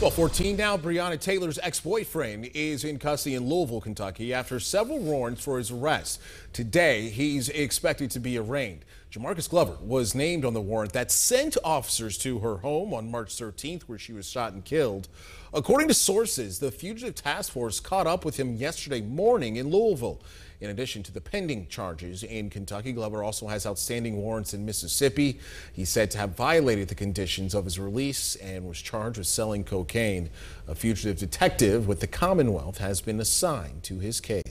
Well, 14 now, Breonna Taylor's ex-boyfriend is in custody in Louisville, Kentucky after several warrants for his arrest. Today, he's expected to be arraigned. Jamarcus Glover was named on the warrant that sent officers to her home on March 13th, where she was shot and killed. According to sources, the fugitive task force caught up with him yesterday morning in Louisville. In addition to the pending charges in Kentucky, Glover also has outstanding warrants in Mississippi. He's said to have violated the conditions of his release and was charged with selling cocaine. A fugitive detective with the Commonwealth has been assigned to his case.